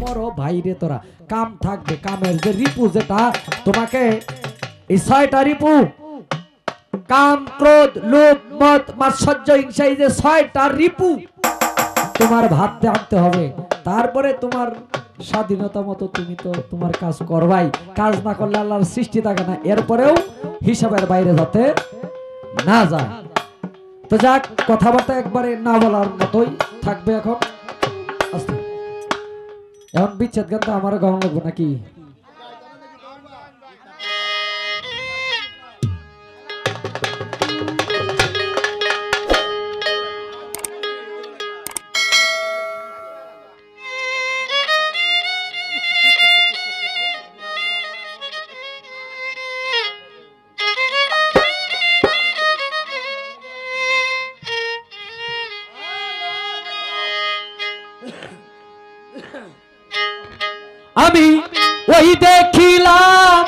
মরো তোরা। কাম থাকবে, কামের যে রিপু যেটা, তোমাকে ছয়টা রিপু। কাম, ক্রোধ মদ, মাৎসর্য, হিংসা যে ছয়টা রিপু তোমার ভাবতে আনতে হবে। তারপরে তোমার স্বাধীনতা মতো তুমি তো তোমার কাজ করবাই। কাজ না করলে আল্লাহর সৃষ্টি থাকে না। এরপরেও হিসাবের বাইরে যাতে না যায়। তো যাক, কথাবার্তা একবারে না বলার মতোই থাকবে এখন। এখন বিচ্ছেদ গান তো আমারও গাওয়া লাগবে নাকি? আমি ওই দেখিলাম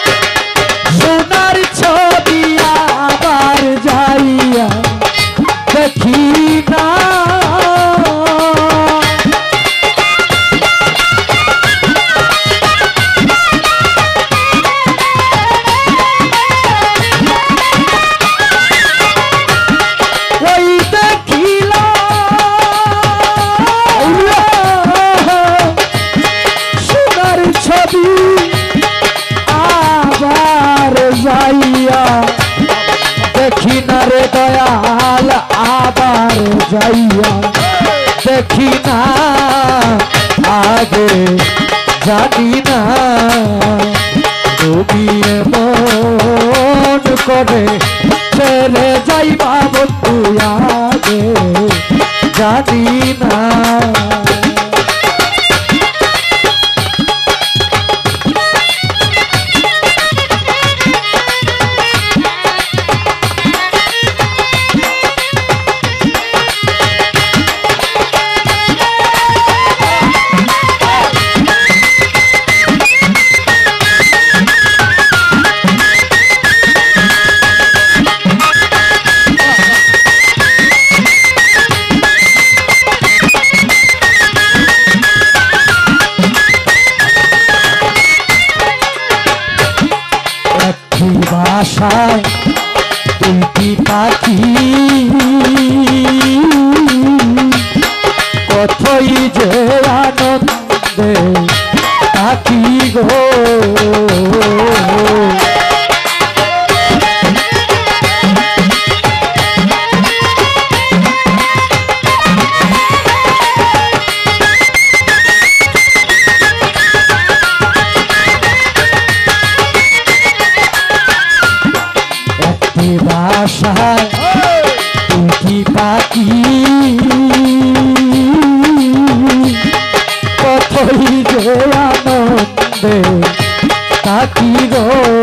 সোনার ছবি আবার যাইয়া দেখি না যাইয়া দেখি না, আগে জানি না। তুমি মন করে ছেড়ে যাইবা বন্ধু, আগে জানি না। বাসায় কতই যে আনন্দে থাকি গো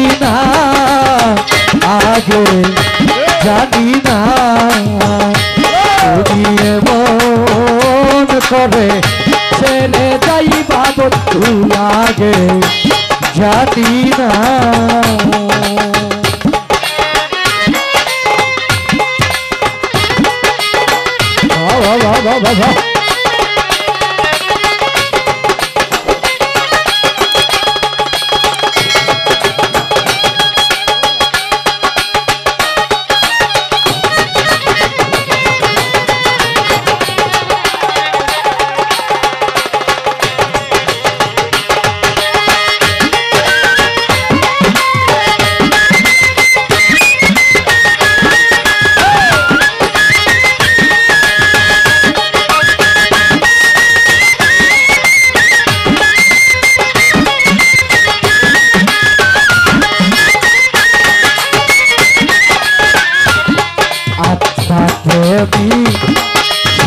দেখি না আগে জানি না তুমি এমন করে ছেড়ে যাইবা বন্ধু আগে জানি না বাহ, বাহ, বাহ,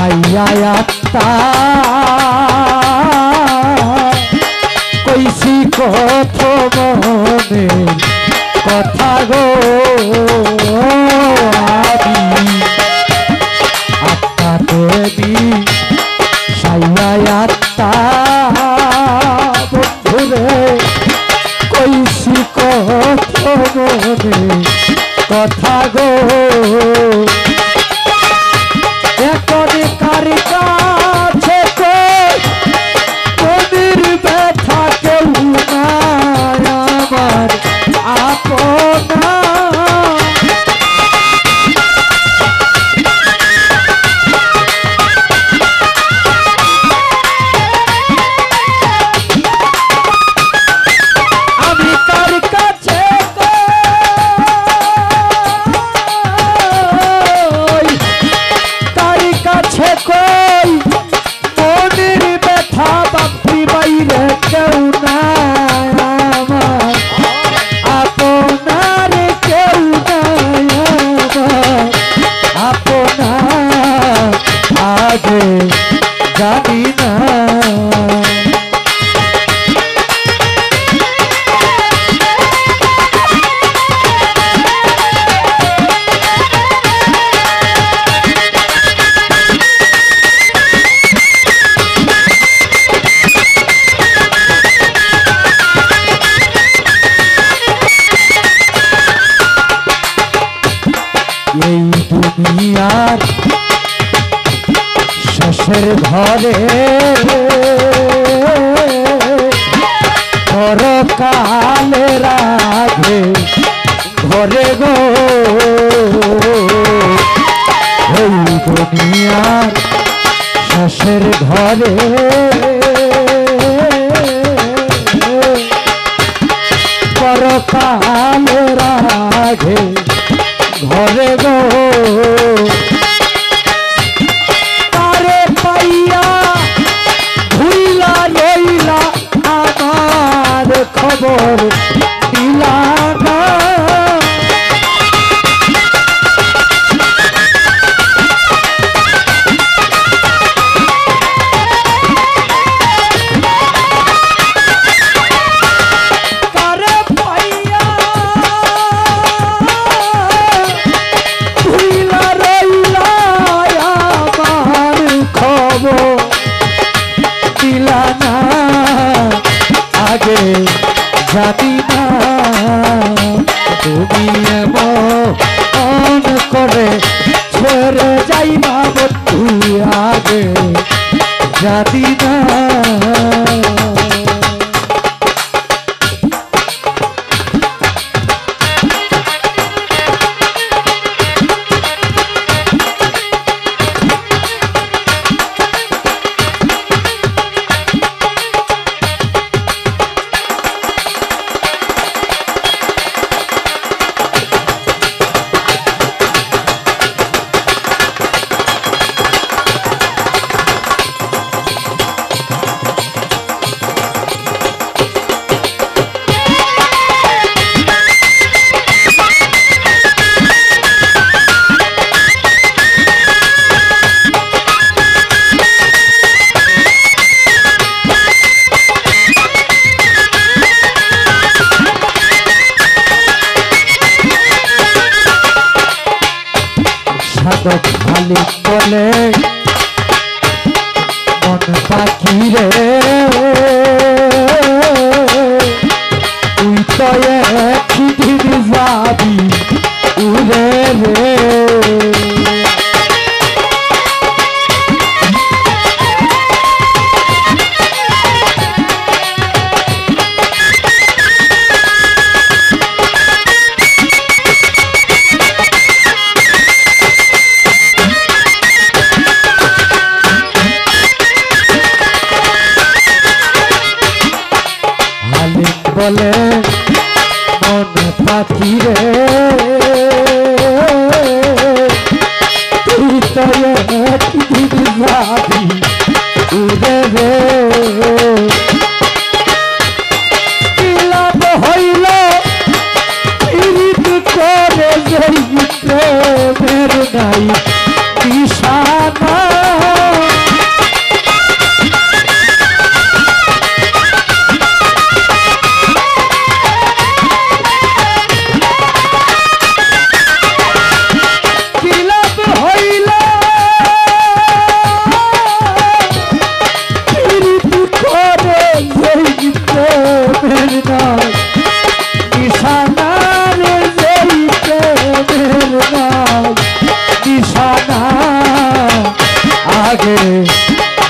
আইয়া কৈছি কথ মনে কথা গো আত্মা দেবী সাইয়া আত্মা বন্ধুরে কৈছি কথ মনে কথা গো কালে রাধে ঘরে গো। এই দুনিয়ার শেষের ঘরে aí, mano.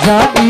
জানি